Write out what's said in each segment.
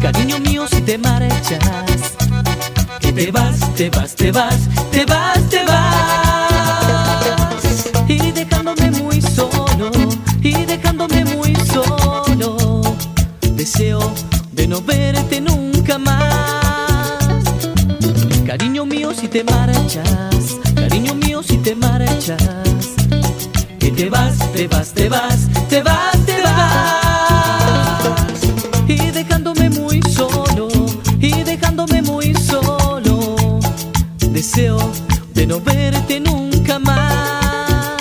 Cariño mío, si te marchas, que te vas, te vas, te vas, te vas, te vas. Y dejándome muy solo, y dejándome muy solo. Deseo de no verte nunca más. Cariño mío, si te marchas, cariño mío, si te marchas. Deseo de no verte nunca más.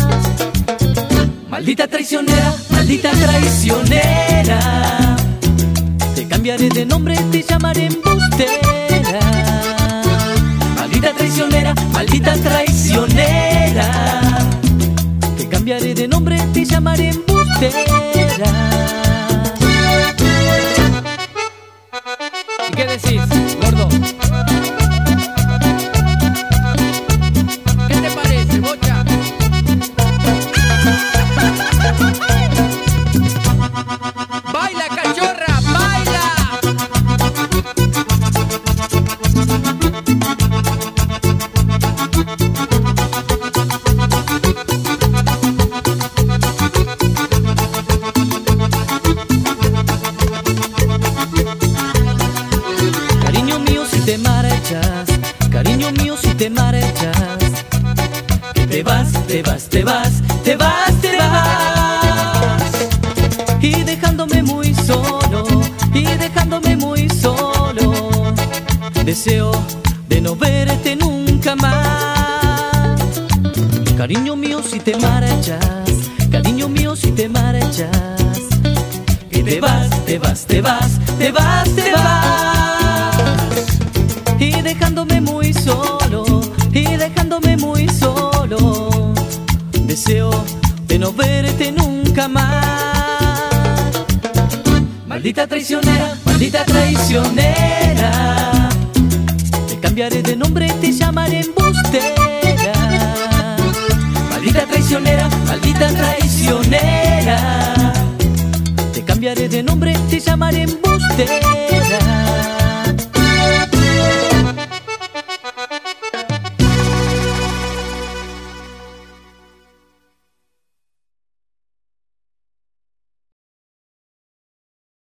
Maldita traicionera, maldita traicionera. Te cambiaré de nombre, te llamaré embustera. Maldita traicionera, maldita traicionera. Te cambiaré de nombre, te llamaré embustera. Cariño mío, si te marchas, que te vas, te vas, te vas, te vas, te vas. Y dejándome muy solo, y dejándome muy solo. Deseo de no verte nunca más. Cariño mío, si te marchas, cariño mío, si te marchas. Que te vas, te vas, te vas, te vas, te vas. Maldita traicionera, maldita traicionera. Te cambiaré de nombre, te llamaré embustera. Maldita traicionera, maldita traicionera. Te cambiaré de nombre, te llamaré embustera.